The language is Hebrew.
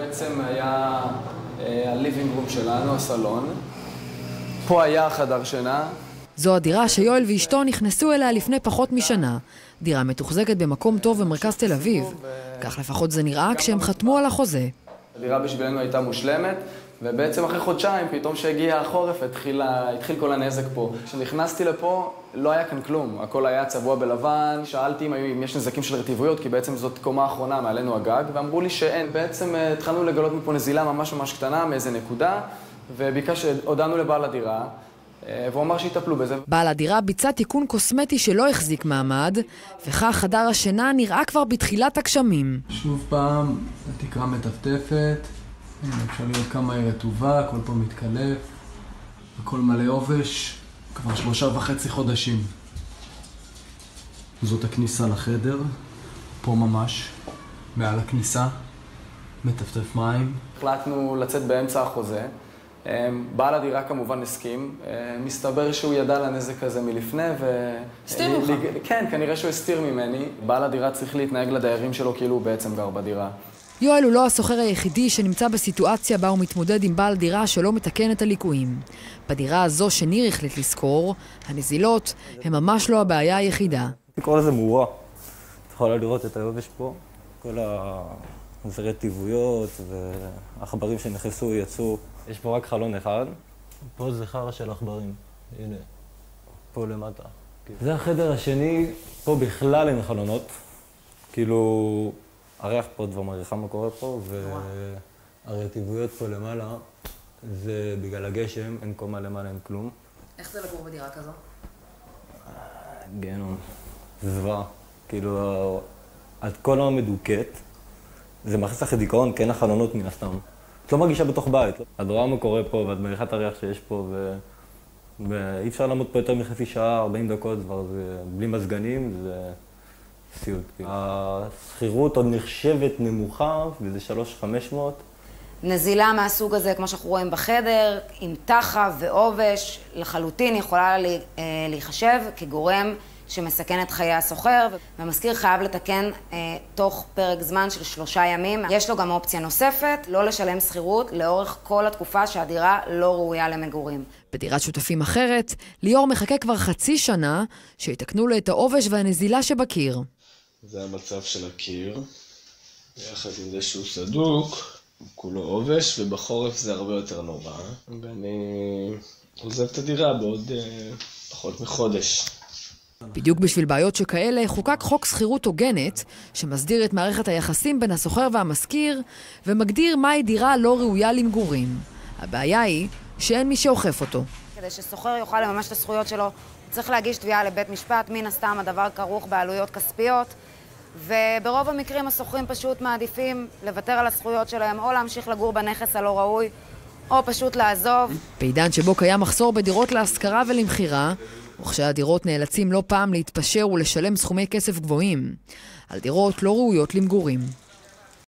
בעצם היה הליבינג רום שלנו, הסלון. פה היה החדר שינה. זו הדירה שיואל ואשתו נכנסו אליה לפני פחות משנה. דירה מתוחזקת במקום טוב במרכז תל אביב. כך לפחות זה נראה כשהם חתמו על החוזה. הדירה בשבילנו הייתה מושלמת, ובעצם אחרי חודשיים, פתאום שהגיע החורף, התחיל, התחיל כל הנזק פה. כשנכנסתי לפה, לא היה כאן כלום. הכל היה צבוע בלבן. שאלתי אם, אם יש נזקים של רטיבויות, כי בעצם זאת קומה אחרונה מעלינו הגג, ואמרו לי שאין. בעצם התחלנו לגלות מפה נזילה ממש ממש קטנה מאיזה נקודה, וביקש, הודענו לבעל הדירה. והוא אמר שיטפלו בזה. בעל הדירה ביצע תיקון קוסמטי שלא החזיק מעמד, וכך חדר השינה נראה כבר בתחילת הגשמים. שוב פעם, התקרה מטפטפת, אפשר לראות כמה היא רטובה, הכל פה מתקלף, הכל מלא עובש, כבר שלושה וחצי חודשים. זאת הכניסה לחדר, פה ממש, מעל הכניסה, מטפטף מים. החלטנו לצאת באמצע החוזה. בעל הדירה כמובן הסכים, מסתבר שהוא ידע על הנזק הזה מלפני ו... הסתיר ממך. כן, כנראה שהוא הסתיר ממני. בעל הדירה צריך להתנהג לדיירים שלו כאילו הוא בעצם גר בדירה. יואל הוא לא הסוחר היחידי שנמצא בסיטואציה בה הוא מתמודד עם בעל דירה שלא מתקן את הליקויים. בדירה הזו שניר החליט לשכור, הנזילות הם ממש לא הבעיה היחידה. נקרא לזה מאורה. את יכולה לראות את היובש פה, כל הרטיבויות והעכברים שנכנסו יצאו. יש פה רק חלון אחד. פה זה חרא של עכברים, הנה, פה למטה. זה החדר השני, פה בכלל אין חלונות. כאילו, הריח פה כבר מריחה מה קורה פה, והרטיבויות פה למעלה, זה בגלל הגשם, אין קומה למעלה, אין כלום. איך זה לגור בדירה כזו? גיהנום. זוועה. כאילו, את כל היום מדוכאת, זה מכניס לך דיכאון, כי אין לך חלונות מן הסתם. את לא מרגישה בתוך בית. את רואה מה קורה פה, ואת מריחה את הריח שיש פה, ו... ואי אפשר לעמוד פה יותר מחצי שעה, 40 דקות, כבר זה... בלי מזגנים, זה סיוט. השכירות עוד נחשבת נמוכה, וזה 3,500. נזילה מהסוג הזה, כמו שאנחנו רואים בחדר, עם תחב ועובש, לחלוטין יכולה להיחשב כגורם שמסכן את חיי הסוחר, והמזכיר חייב לתקן אה, תוך פרק זמן של שלושה ימים. יש לו גם אופציה נוספת, לא לשלם שכירות לאורך כל התקופה שהדירה לא ראויה למגורים. בדירת שותפים אחרת, ליאור מחכה כבר חצי שנה שיתקנו לו את העובש והנזילה שבקיר. זה המצב של הקיר, ביחד עם זה שהוא סדוק, כולו עובש, ובחורף זה הרבה יותר נורא. ואני עוזב את הדירה בעוד אה, פחות מחודש. בדיוק בשביל בעיות שכאלה חוקק חוק שכירות הוגנת, שמסדיר את מערכת היחסים בין השוכר והמשכיר, ומגדיר מהי דירה לא ראויה למגורים. הבעיה היא שאין מי שאוכף אותו. כדי ששוכר יוכל לממש את הזכויות שלו, צריך להגיש תביעה לבית משפט, מן הסתם הדבר כרוך בעלויות כספיות, וברוב המקרים השוכרים פשוט מעדיפים לוותר על הזכויות שלהם, או להמשיך לגור בנכס הלא ראוי, או פשוט לעזוב. בעידן שבו קיים מחסור בדירות להשכרה ולמכירה, וכשהדירות נאלצים לא פעם להתפשר ולשלם סכומי כסף גבוהים על דירות לא ראויות למגורים.